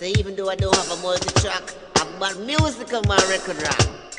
So even though I don't have a multi-track, I've got music on my record rack.